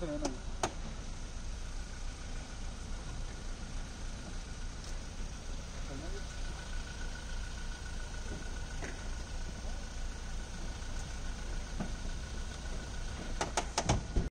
这个。